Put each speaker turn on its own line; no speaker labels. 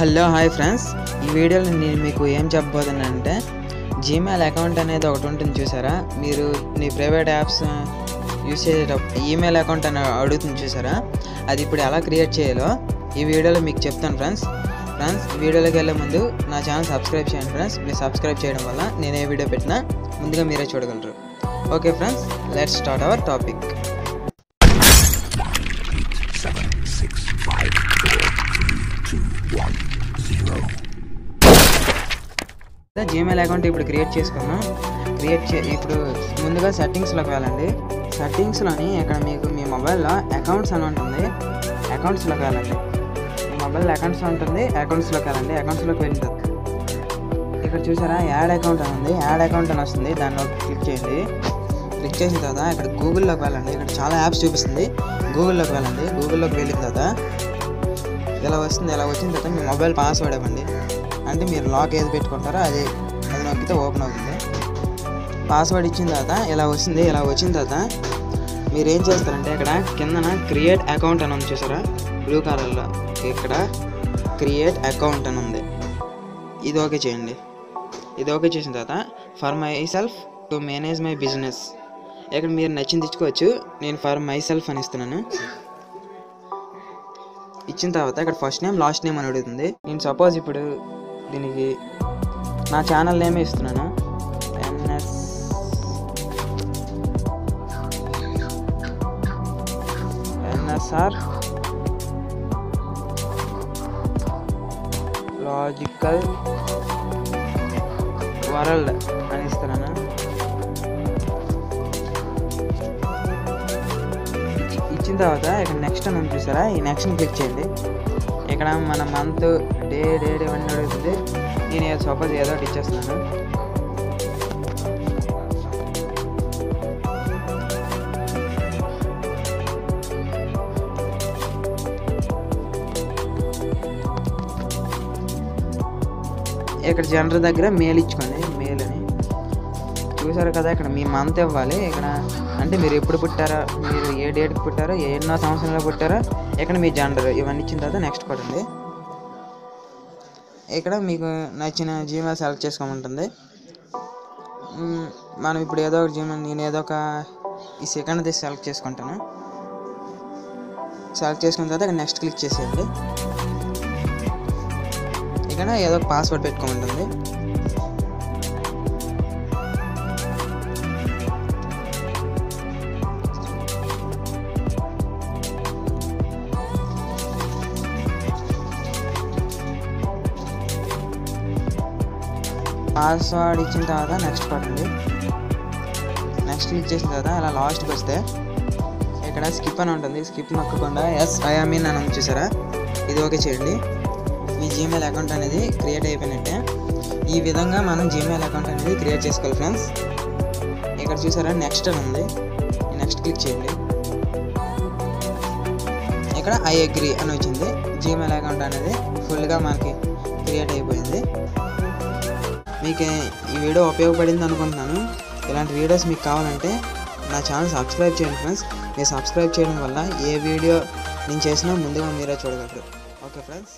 Hello hi friends. ఈ వీడియోలో నేను మీకు ఏం చెప్పబోతున్నానంటే జీమెయిల్ అకౌంట్ అనేది ఒకటి ఉంటుంది చూసారా? మీరు మీ ప్రైవేట్ యాప్స్ యూస్ చేసేటప్పుడు ఈమెయిల్ అకౌంట్ అని అడుగుతుంది చూసారా? అది ఇప్పుడు ఎలా క్రియేట్ చేయాలో ఈ వీడియోలో మీకు చెప్తాను ఫ్రెండ్స్. ఫ్రెండ్స్ వీడియోలోకి వెళ్ళే ముందు నా ఛానల్ సబ్స్క్రైబ్ చేయండి ఫ్రెండ్స్. మీరు సబ్స్క్రైబ్ చేయడం వల్ల నేను ఏ వీడియో పెట్టినా ముందుగా మీరే చూడగలరు. Okay friends let's start our topic Gmail account ఇప్పుడు క్రియేట్ చేసుకున్నాం. క్రియేట్ చే ఇప్పుడు ముందుగా సెట్టింగ్స్లోకి వెళ్ళండి. సెట్టింగ్స్లోని ఇక్కడ మీకు మీ మొబైల్లో అకౌంట్స్ అని ఉంటుంది. అకౌంట్స్లోకి వెళ్ళండి. మీ మొబైల్లో అకౌంట్స్ ఉంటుంది. అకౌంట్స్లోకి వెళ్ళండి. అకౌంట్స్లోకి వెళ్ళిన తర్వాత ఇక్కడ చూసారా? యాడ్ అకౌంట్ అని ఉంది. యాడ్ అకౌంట్ అని వస్తుంది. దానిలో క్లిక్ చేయండి. క్లిక్ చేసిన తర్వాత ఇక్కడ గూగుల్లోకి వెళ్ళండి. ఇక్కడ చాలా యాప్స్ చూపిస్తుంది. గూగుల్లోకి వెళ్ళండి. గూగుల్లోకి వెళ్ళిన తర్వాత ఇలా వస్తుంది ఇలా వచ్చిన తర్వాత మీ మొబైల్ పాస్వర్డ్ ఇవ్వండి. అంటే మీరు లాక్ ఏది పెట్టుకుంటారో అది అది నొక్కితే ఓపెన్ అవుతుంది. పాస్వర్డ్ ఇచ్చిన తర్వాత ఇలా వస్తుంది ఇలా వచ్చిన తర్వాత మీరు ఏం చేస్తారంటే ఇక్కడ కిందన క్రియేట్ అకౌంట్ అని ఉంది చూసారా? బ్లూ కలర్లో ఇక్కడ క్రియేట్ అకౌంట్ అని ఉంది. ఇది ఓకే చేయండి. ఇది ఓకే చేసిన తర్వాత for myself to manage my business ఇక్కడ మీరు నచ్చింది ఇచ్చుకోవచ్చు. నేను ఫర్ మై సెల్ఫ్ అని ఇస్తున్నాను. ఇచ్చిన తర్వాత ఇక్కడ ఫస్ట్ నేమ్ లాస్ట్ నేమ్ అని అడుగుతుంది నేను సపోజ్ ఇప్పుడు దీనికి నా ఛానల్ నేమే ఇస్తున్నాను. ఎన్ఎస్ ఎన్ఎస్ఆర్ లాజికల్ వరల్డ్ అని ఇస్తున్నాను. తర్వాత ఇక్కడ నెక్స్ట్ అని ఉంది చూసారా? ఈ నెక్స్ట్ క్లిక్ చేయండి. ఇక్కడ మన మంత్ డే డే ఇవన్నీ అడుగుతుంది. నేను సపోజ్ ఏదో ఒకటి ఇచ్చేస్తున్నాను. ఇక్కడ జనరల్ దగ్గర మేల్ ఇచ్చుకోండి. చూసారు కదా ఇక్కడ మీ మంత్ ఇవ్వాలి. ఇక్కడ అంటే మీరు ఎప్పుడు పుట్టారో మీరు ఏ డేట్కి పుట్టారో ఏ ఎన్నో సంవత్సరంలో పుట్టారో ఇక్కడ మీ జెండర్ ఇవన్నీ ఇచ్చిన తర్వాత నెక్స్ట్ కొట్టండి ఇక్కడ మీకు నచ్చిన జీమెయిల్ సెలెక్ట్ చేసుకోమంటుంది. మనం ఇప్పుడు ఏదో ఒక జీమెయిల్ నేను ఏదో ఒక ఈ సెకండ్ తీసి సెలెక్ట్ చేసుకుంటాను. సెలెక్ట్ చేసుకున్న తర్వాత ఇక్కడ నెక్స్ట్ క్లిక్ చేసేయండి. ఇక్కడ ఏదో ఒక పాస్వర్డ్ పెట్టుకోమంటుంది. పాస్వర్డ్ ఇచ్చిన తర్వాత నెక్స్ట్ కొట్టండి నెక్స్ట్ క్లిక్ చేసిన తర్వాత అలా లాస్ట్కి వస్తే ఇక్కడ స్కిప్ అని ఉంటుంది. స్కిప్ నొక్కకుండా ఎస్ ఐఆమీన్ అని చూసారా? ఇది ఓకే చేయండి. మీ జీమెయిల్ అకౌంట్ అనేది క్రియేట్ అయిపోయినట్టే. ఈ విధంగా మనం జీమెయిల్ అకౌంట్ అనేది క్రియేట్ చేసుకోవాలి ఫ్రెండ్స్ ఇక్కడ చూసారా? నెక్స్ట్ అని ఉంది. నెక్స్ట్ క్లిక్ చేయండి. ఇక్కడ ఐ అగ్రి అని వచ్చింది. జీమెయిల్ అకౌంట్ అనేది ఫుల్గా మనకి క్రియేట్ అయిపోయింది. మీకు ఈ వీడియో ఉపయోగపడింది అనుకుంటున్నాను. ఇలాంటి వీడియోస్ మీకు కావాలంటే నా ఛానల్ సబ్స్క్రైబ్ చేయండి ఫ్రెండ్స్. మీరు సబ్స్క్రైబ్ చేయడం వల్ల ఏ వీడియో నేను చేసినా ముందుగా మీరే చూడగలరు. Okay friends.